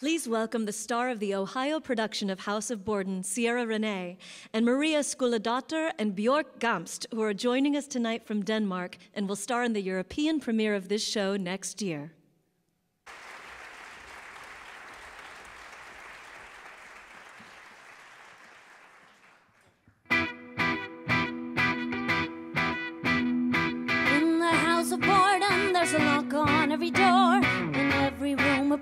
Please welcome the star of the Ohio production of House of Borden, Ciara Renée, and Maria Skuladottir and Bjørg Gamst, who are joining us tonight from Denmark and will star in the European premiere of this show next year. In the house of Borden, there's a lock on every door.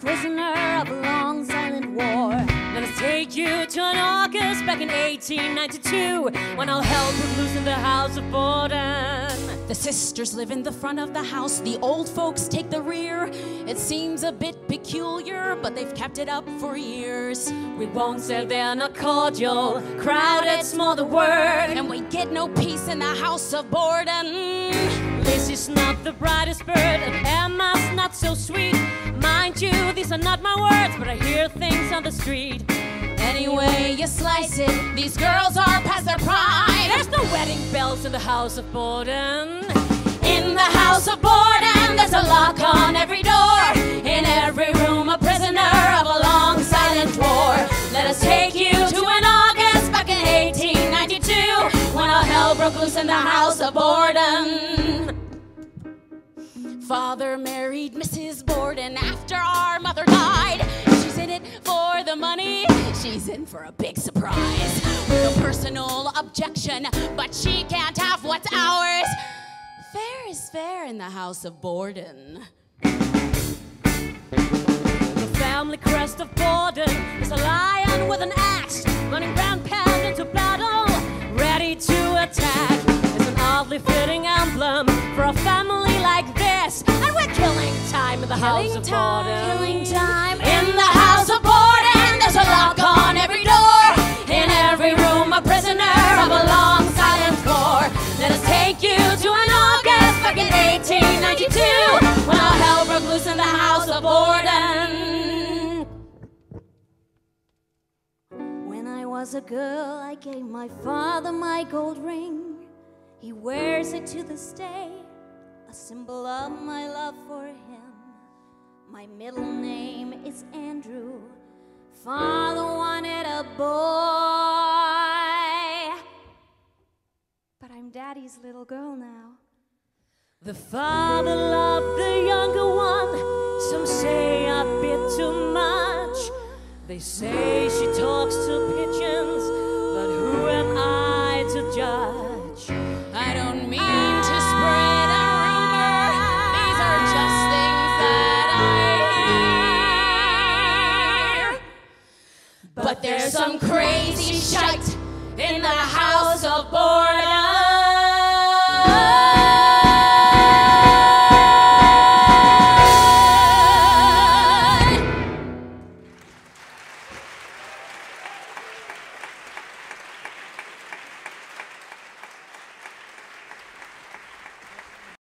Prisoner of a long silent war. Let us take you to an August back in 1892 when all hell broke loose in the house of Borden. The sisters live in the front of the house, the old folks take the rear. It seems a bit peculiar, but they've kept it up for years. We won't say they're not cordial, crowded's more the word. And we get no peace in the house of Borden. is not the brightest bird, and Emma's not so sweet. Mind you, these are not my words, but I hear things on the street. Anyway, you slice it, these girls are past their prime. There's no wedding bells in the house of Borden. In the house of Borden, there's a lock on every door. In every room, a prisoner of a long silent war. Let us take you to an August back in 1892 when all hell broke loose in the house of Borden. Father married Mrs. Borden after our mother died. She's in it for the money. She's in for a big surprise. With a personal objection, but she can't have what's ours. Fair is fair in the house of Borden. The family crest of Borden is a lion with an axe, running rampant the house of time, Borden. killing time. In the house of Borden, there's a lock on every door. In every room, a prisoner of a long silent war. Let us take you to an August back in 1892 when all hell broke loose in the house of Borden. When I was a girl, I gave my father my gold ring. He wears it to this day, a symbol of my love for him. My middle name is Andrew. Father wanted a boy, but I'm daddy's little girl now. The father loved the younger one. Some say a bit too much. They say she talks to pigeons, But there's some crazy shite in the house of Bo.